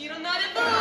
You don't know the